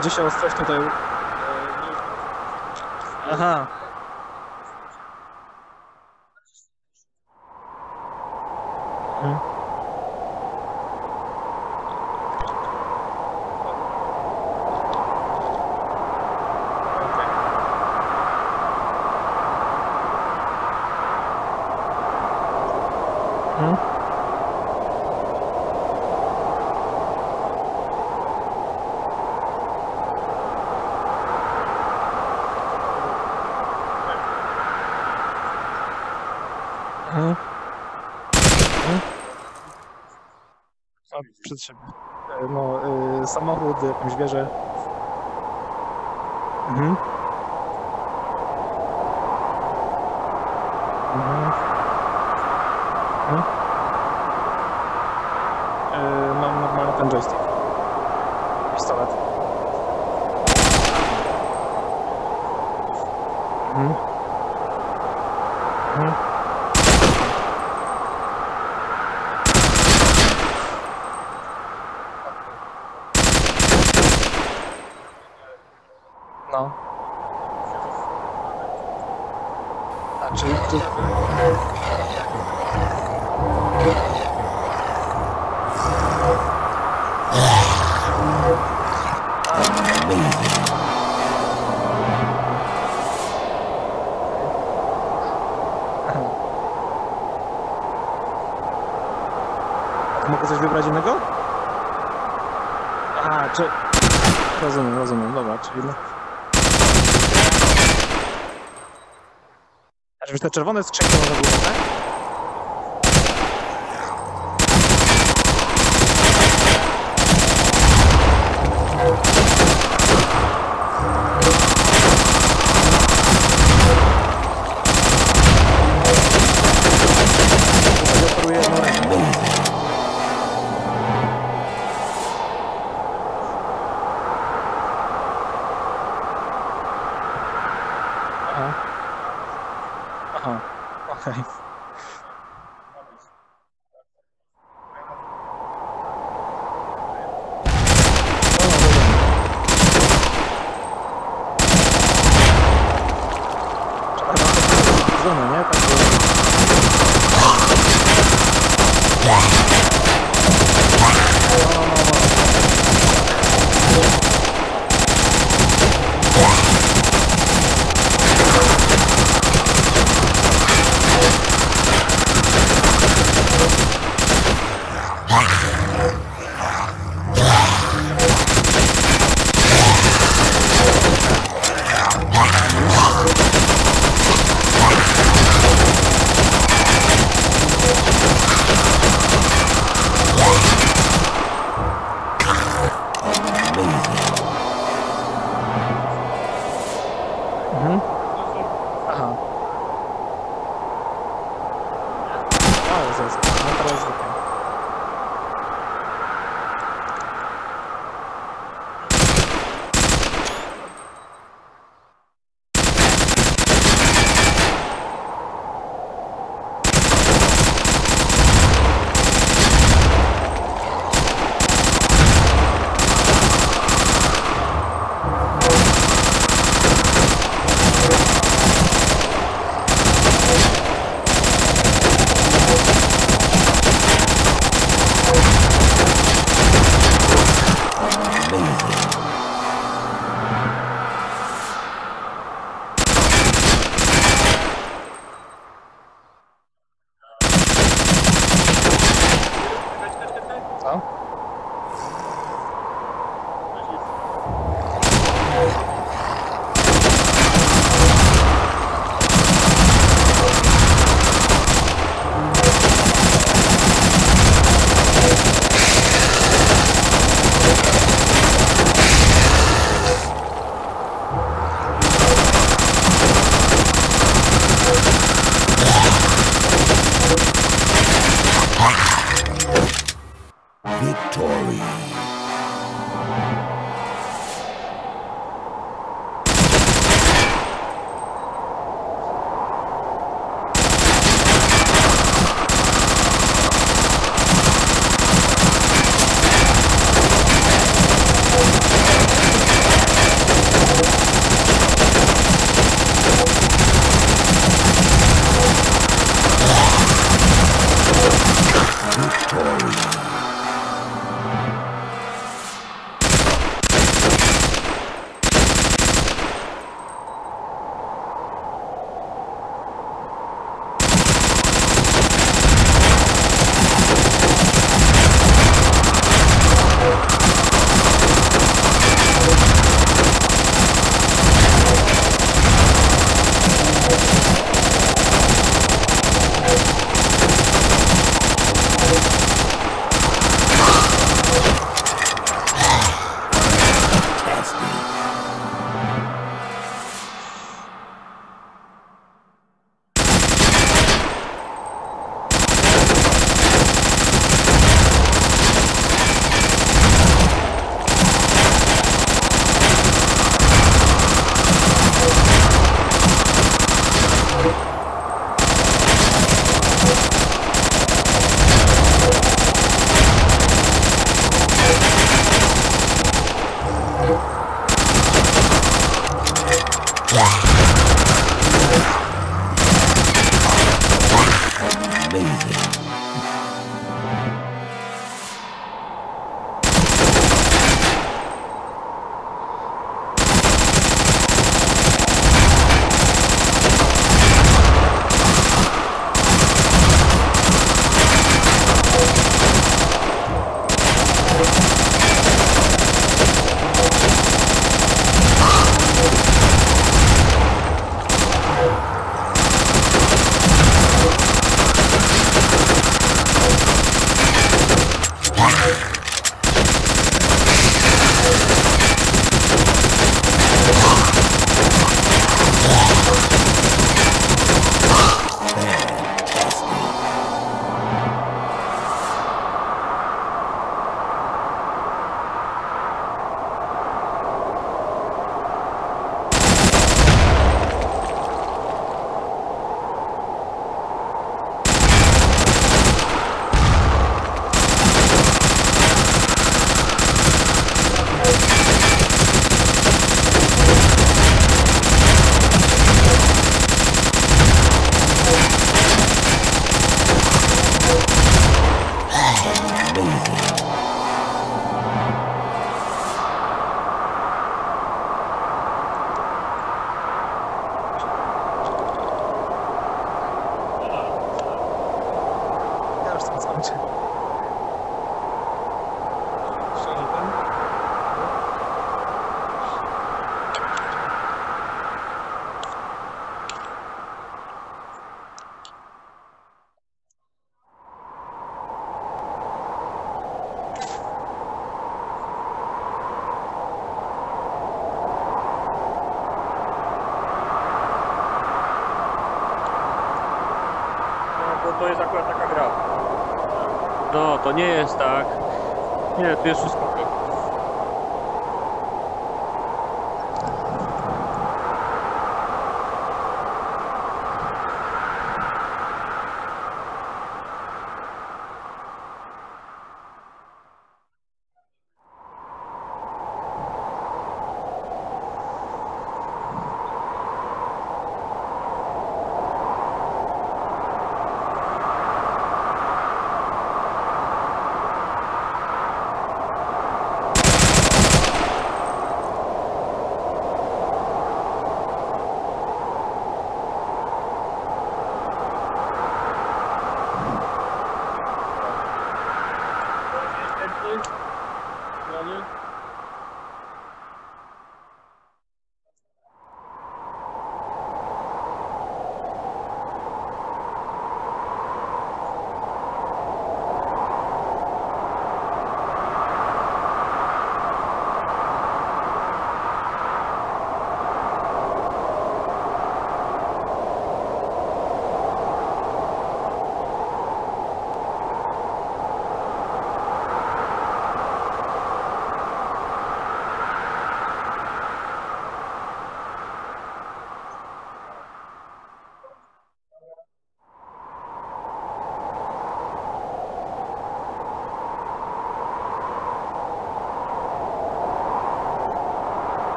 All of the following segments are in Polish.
Dzisiaj ostrość tutaj... e, Aha. Mhm. Okej. Mhm. Mhm. Mhm. A, przed siebie. E, No, y, samochód, jakąś wieżę. Mhm. Mhm. Mhm. Y, mam normalny ten joystick. Pistolet. Mhm. Mhm. No. A. A to mogę coś wybrać innego? Aha, czy... Rozumiem, rozumiem, dobra, czyli Znaczy, te czerwone skrzynki można było, tak?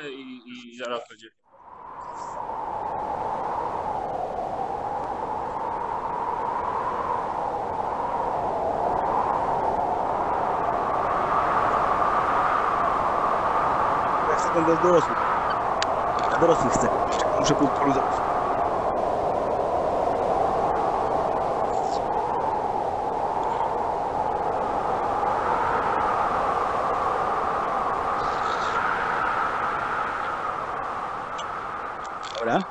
Chwilę i, i zaraz będzie. Ja chcę ten do dorosłych. Dla dorosłych chcę. Muszę poluzować. Dobra.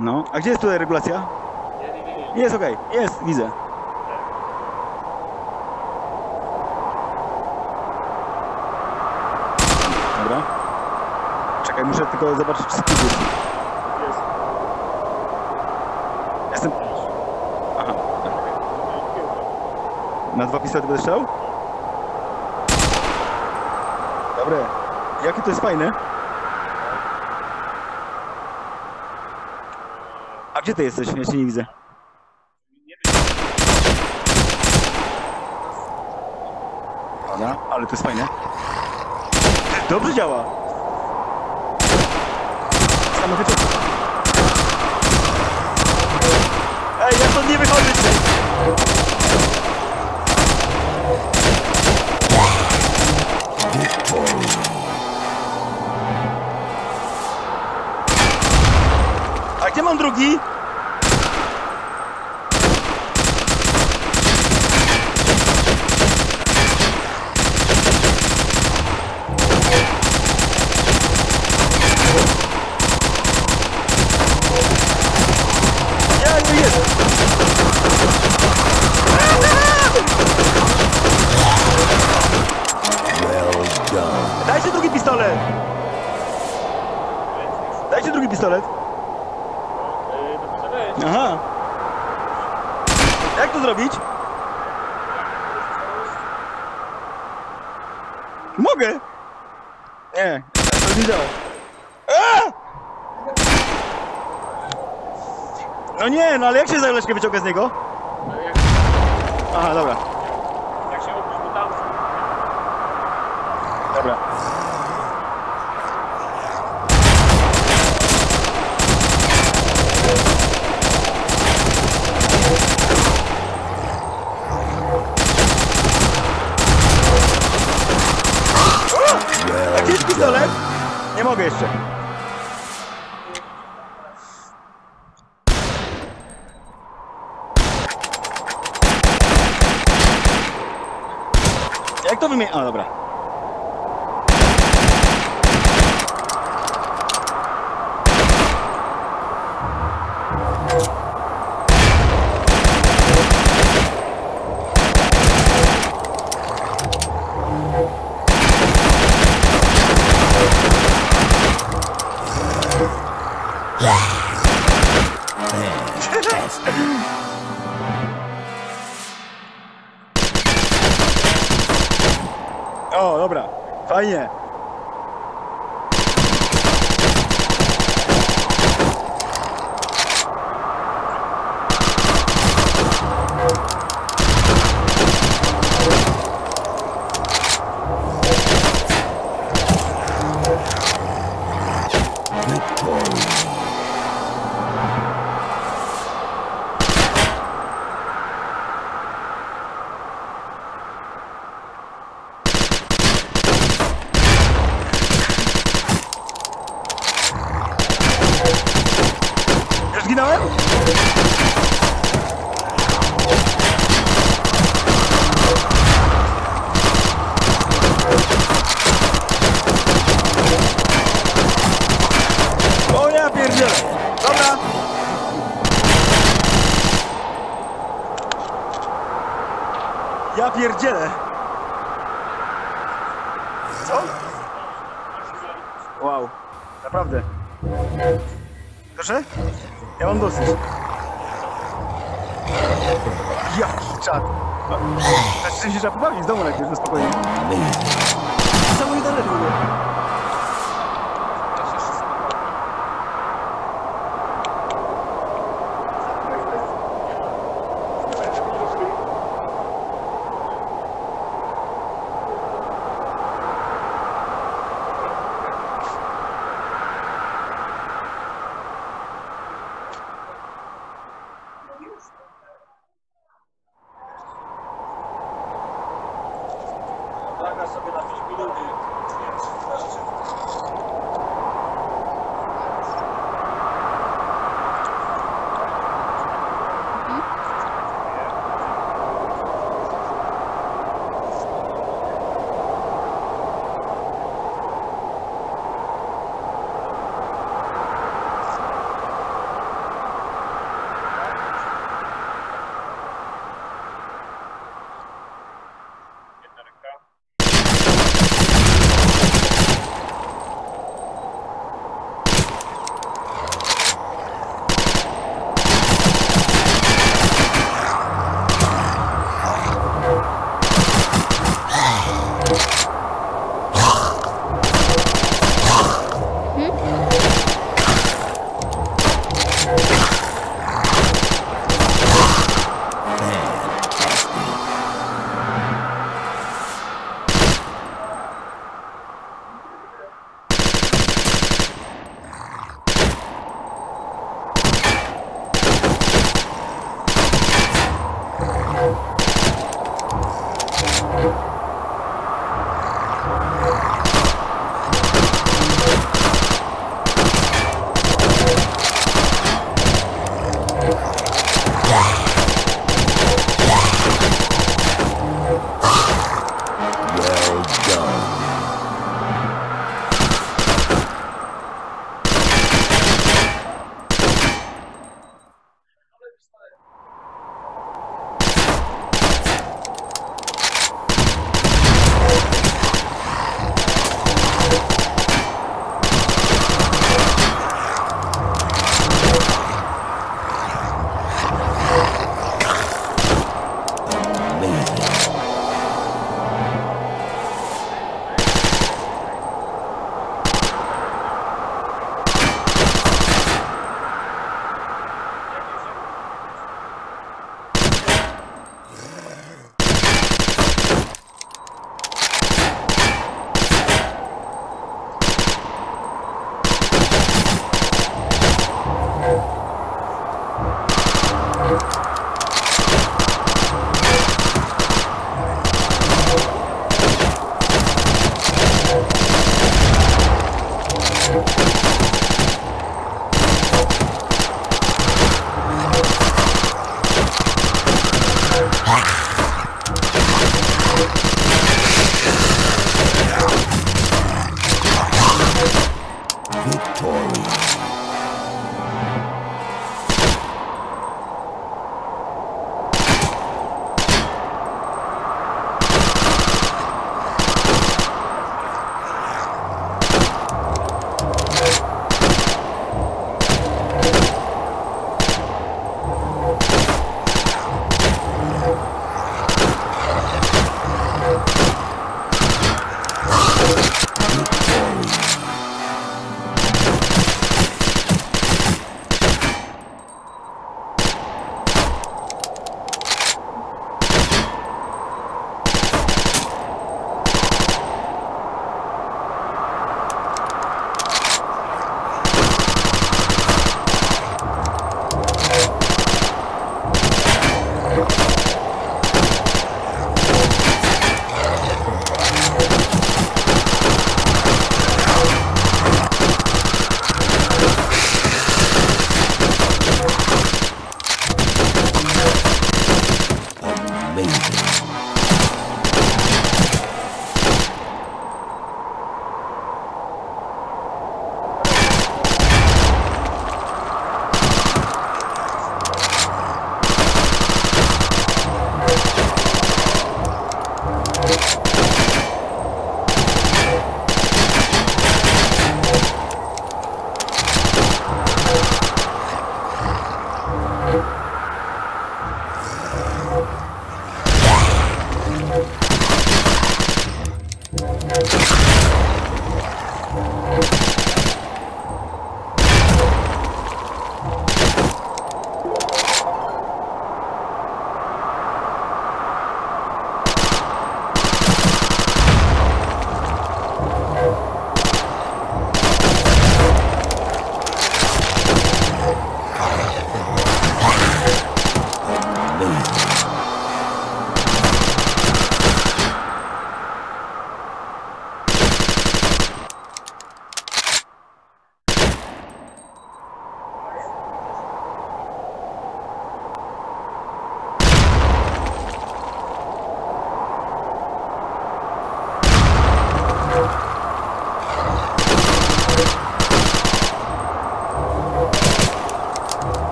No, a gdzie jest tutaj regulacja? Jest okej, jest, widzę. Dobra. Czekaj, muszę tylko zobaczyć, czy skrót jest. Jest. Jestem... Aha, na dwa pistolety będę strzelał? Dobre. Jakie to jest fajne. Gdzie ty jesteś? Ja cię nie widzę. Dobra, ale to jest fajne. Dobrze działa. Wyczepy. Ej, ja to nie wychodzi! A gdzie mam drugi? Ja nie jest! Dajcie drugi pistolet! Dajcie drugi pistolet! Yy, to poczekaj. Aha! Jak to zrobić? Mogę! Nie, to nie działa. A! No nie, no ale jak się zaleczkę wyciąga z niego? Jak, Aha, dobra,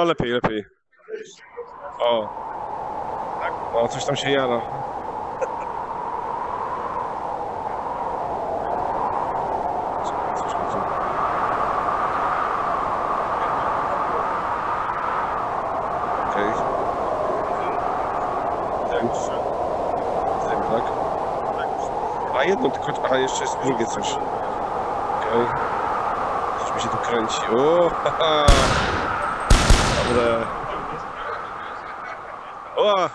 No lepiej, lepiej. O. No coś tam się jara. Okej. Tym, tak? A jedno tylko, a jeszcze jest drugie coś. Okej. Coś mi się tu kręci. O, haha. over. Oh,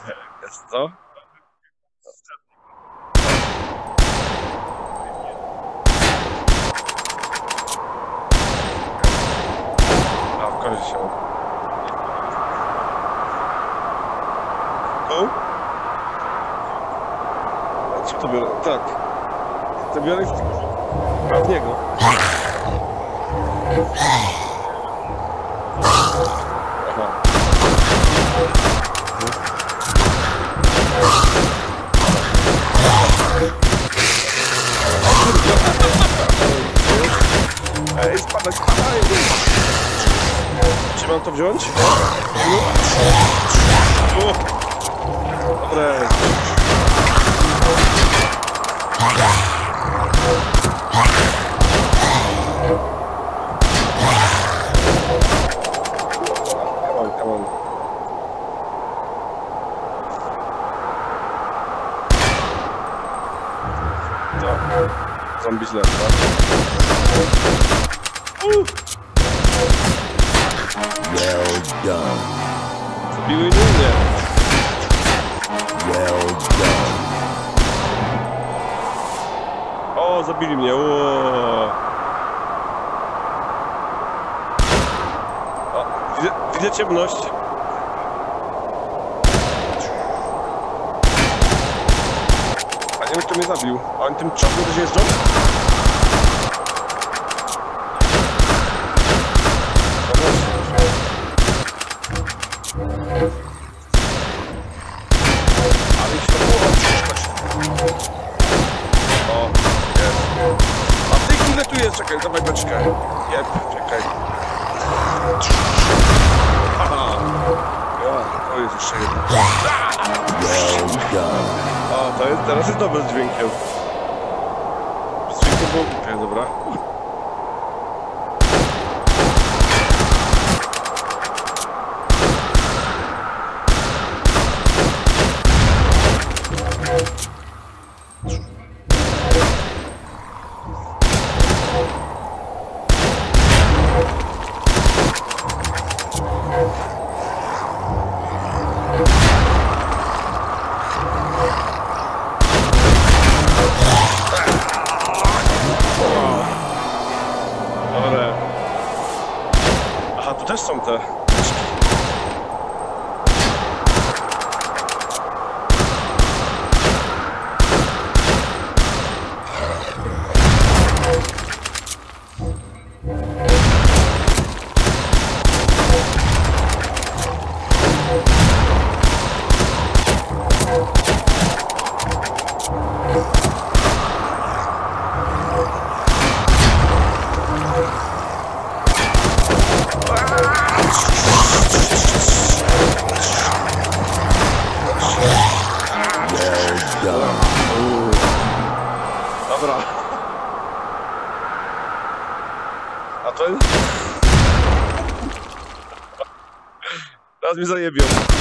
zaraz mi zajebią.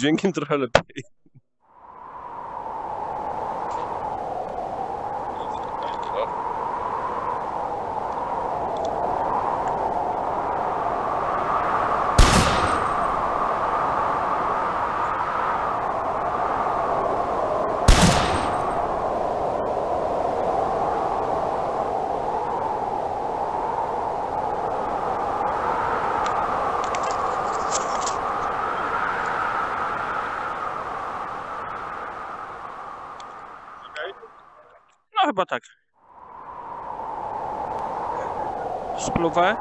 dźwiękiem trochę lepiej. Chyba tak. Spluwę.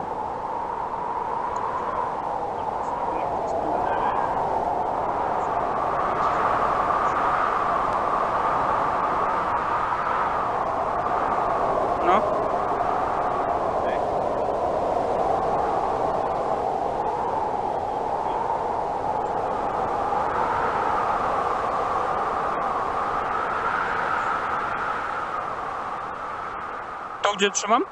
No. To gdzie trzymam?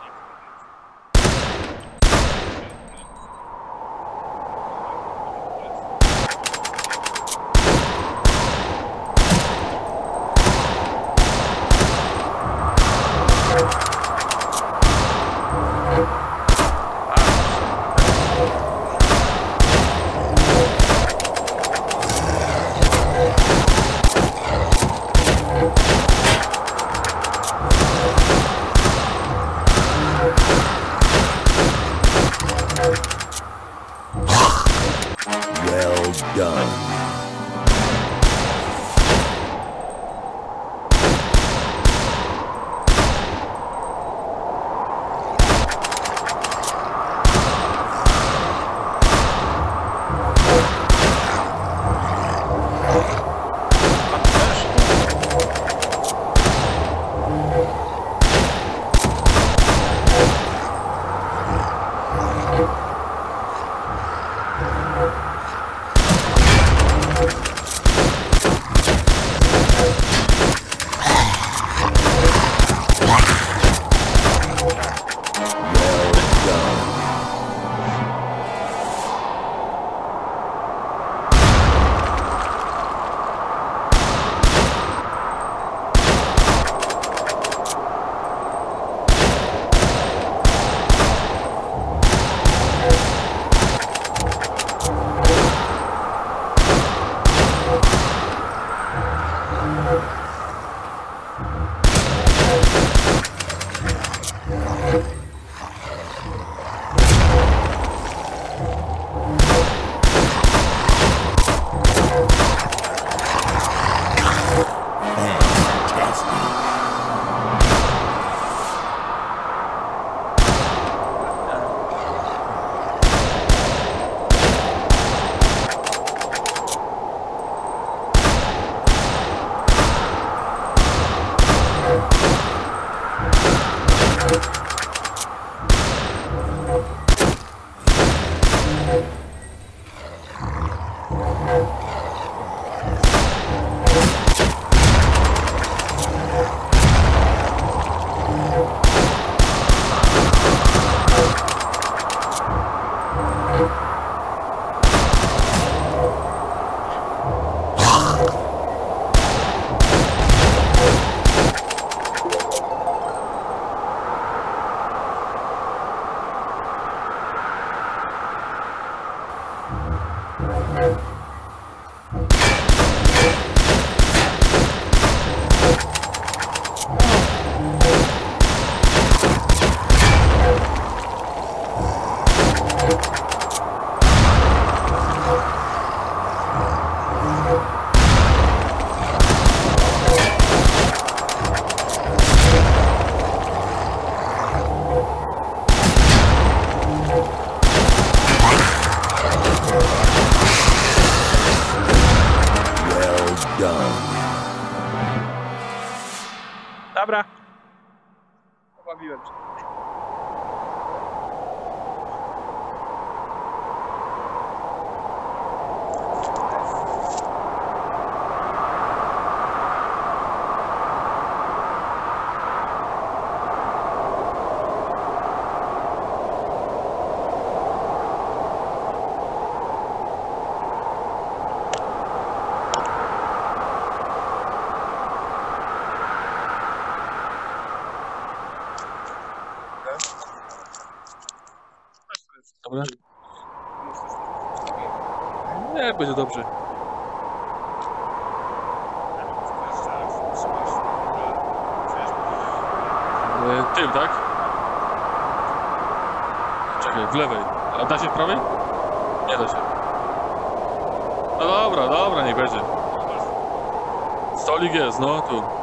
Nie, będzie dobrze. E, Tył, tak? Czekaj, w lewej. A da się w prawej? Nie da się. No dobra, dobra, niech będzie. Stolik jest, no tu.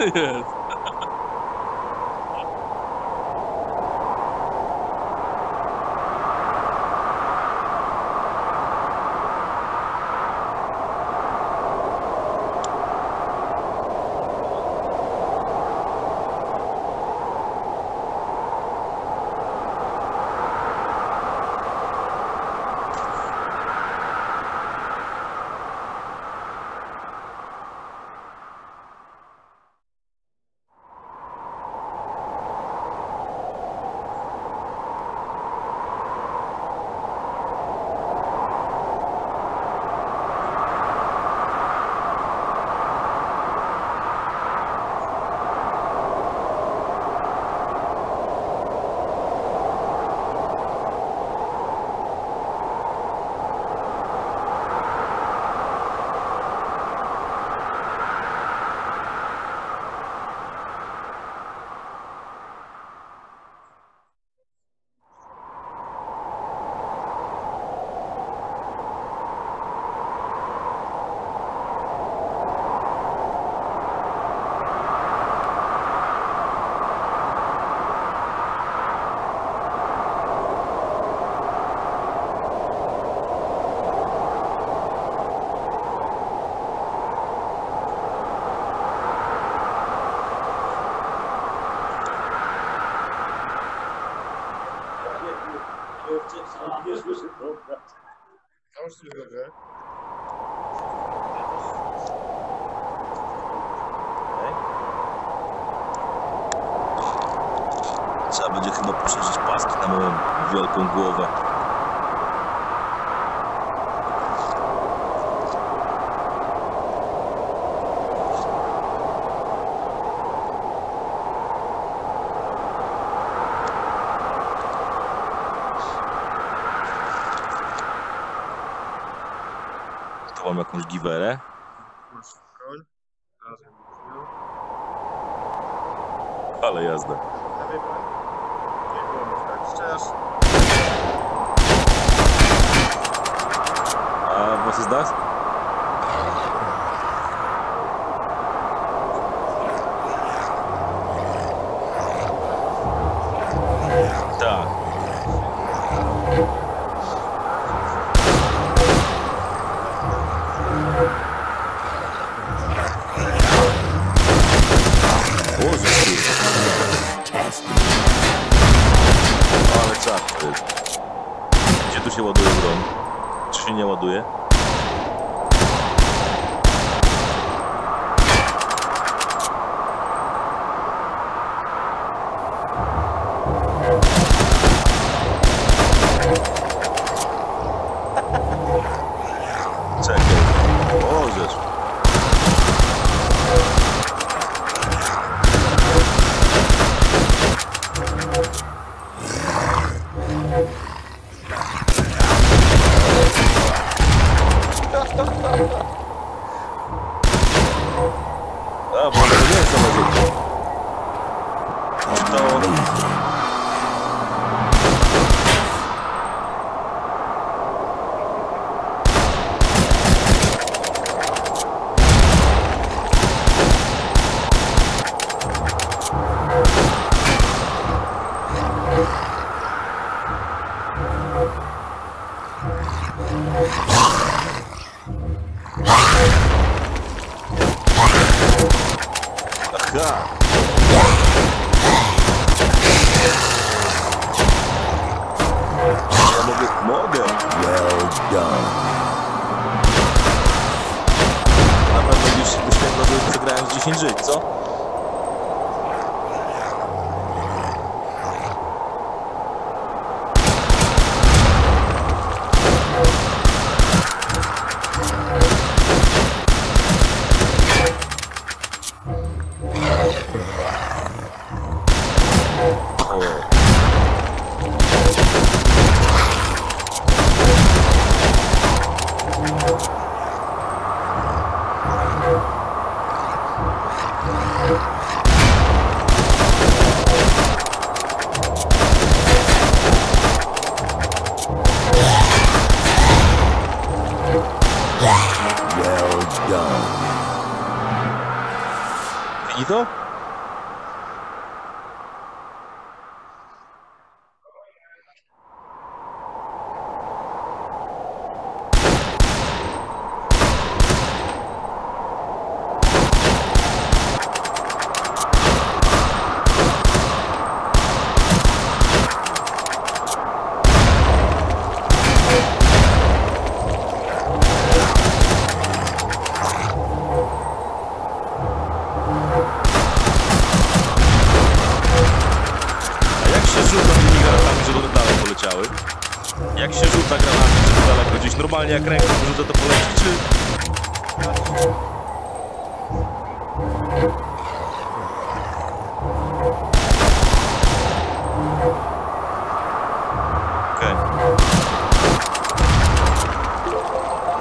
O, Tu mam jakąś giwerę. Normalnie jak to czy... Okej.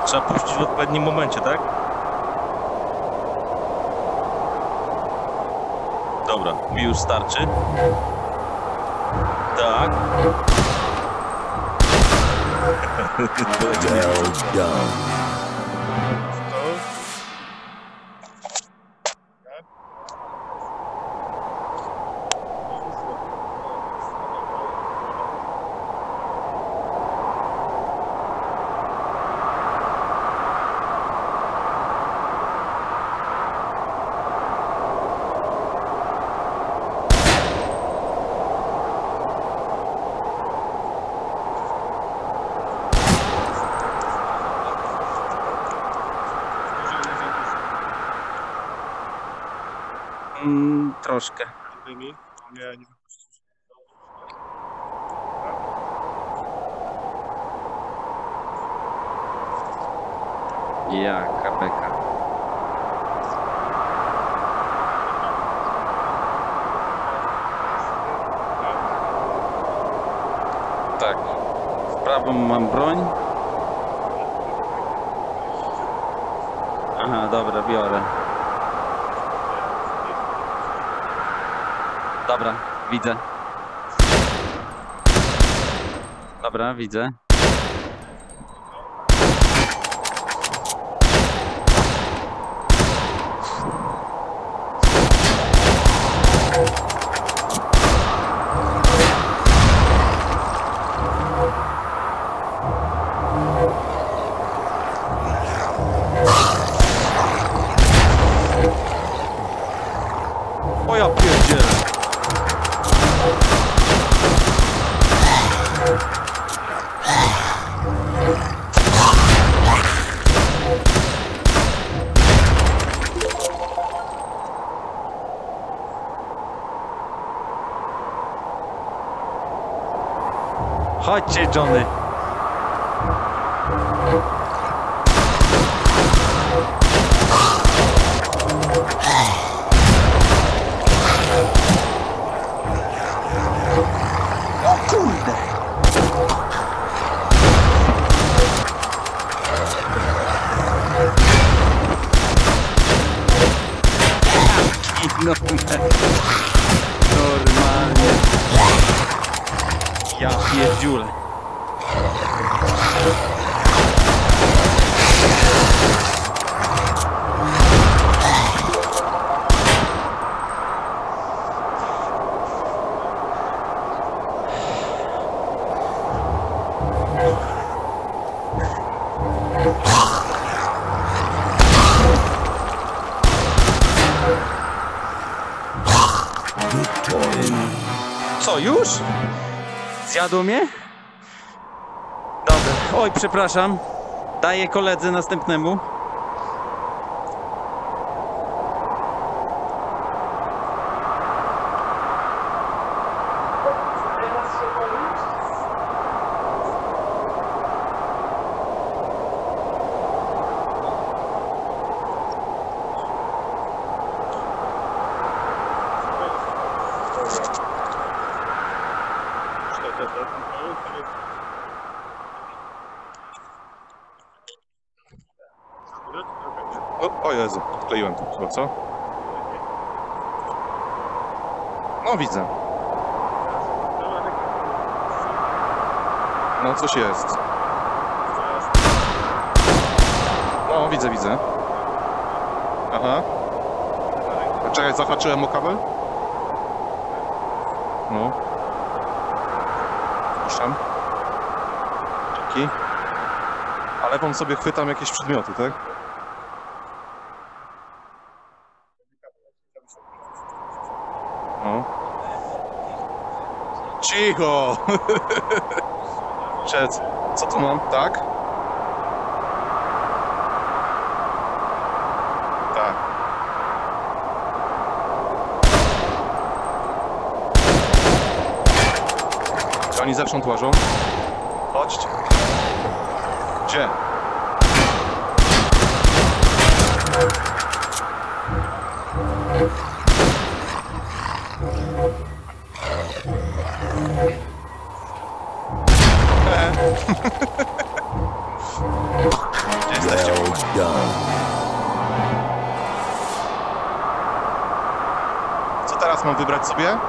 Trzeba puścić w odpowiednim momencie, tak? Dobra, mi już starczy. Well done. Troszkę. Dymi. Nie, nie wypuścisz. Jaka beka. Tak. W prawą mam broń. Aha, dobra, biorę. Dobra, widzę. Dobra, widzę. Już? Zjadło mnie? Dobra. Oj, przepraszam. Daję koledze następnemu. O, o Jezu, kleiłem to chyba, co? No widzę. No coś jest. No widzę, widzę. Aha. Czekaj, zahaczyłem o kabel? No. Puszczam. Dzięki. A lewą sobie chwytam jakieś przedmioty, tak? No. Cicho! Czec, co tu mam? Tak? Tak. Czy Oni zewsząd łażą? Chodźcie. Gdzie sobie?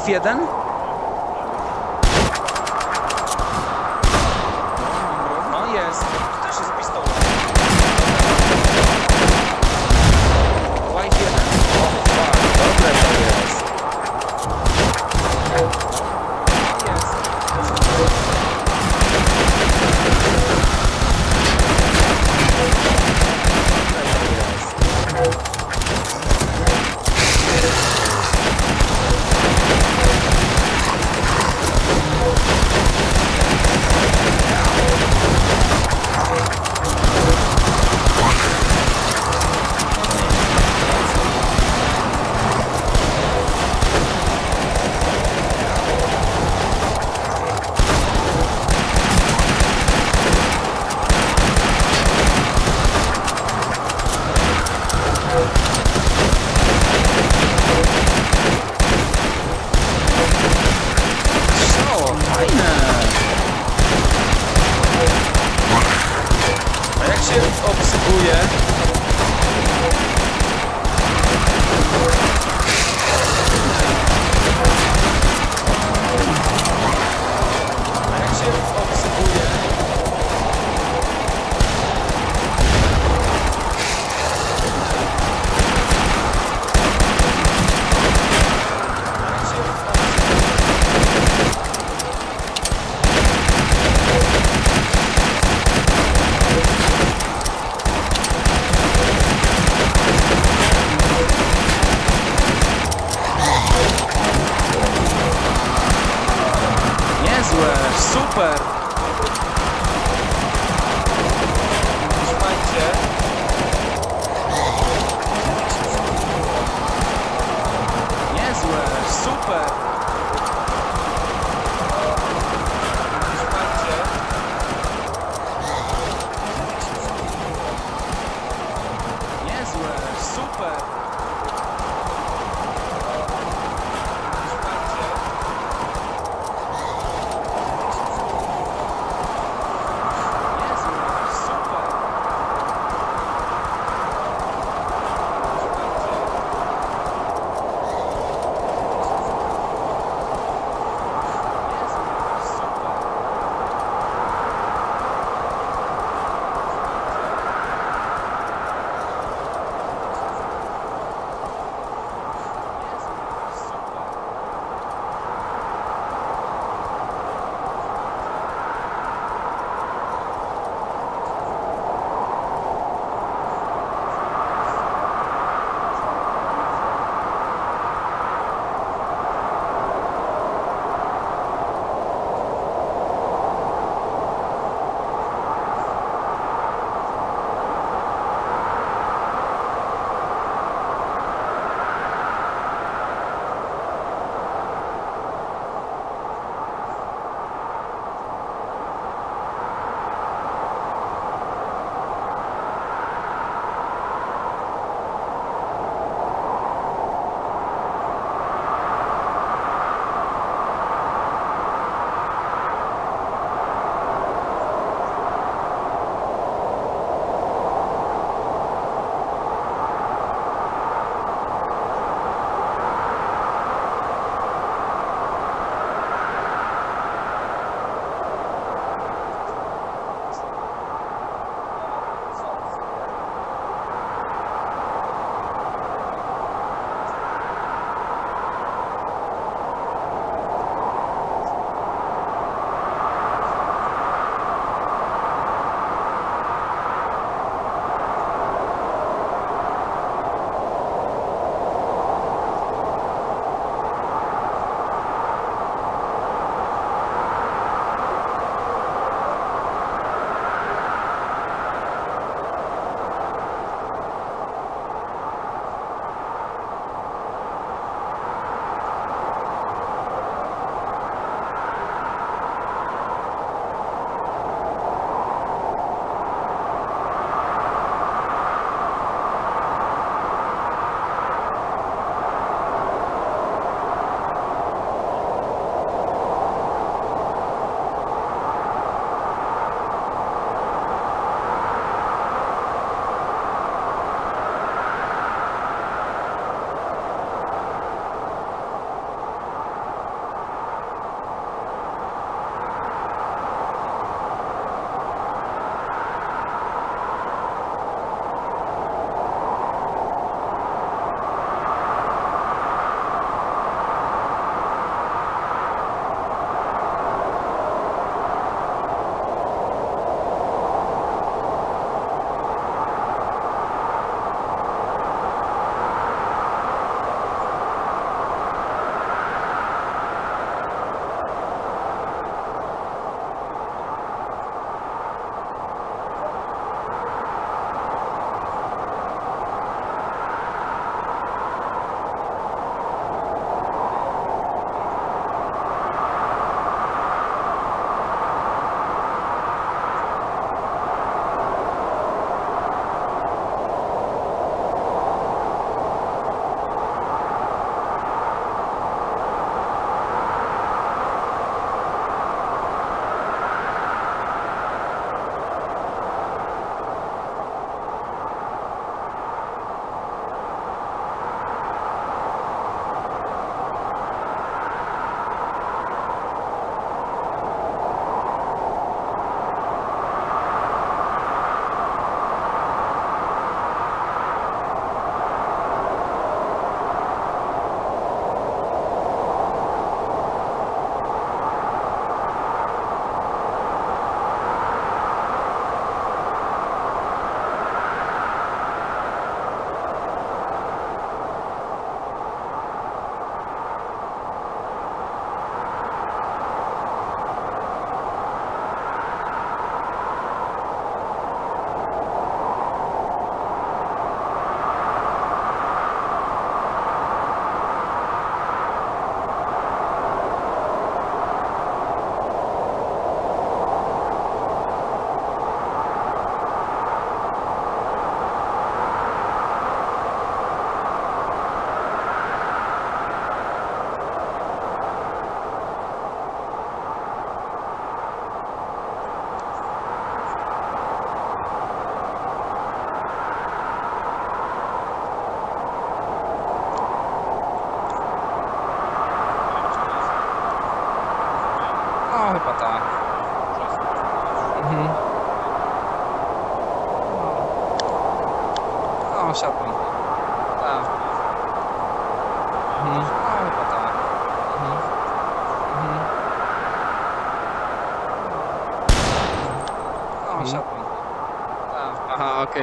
If you're done,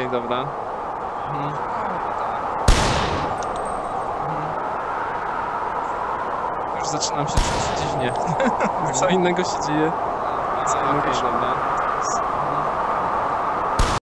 okej, dobra. Mhm. Mhm. Już zaczynam się czuć dziwnie. Co innego się dzieje.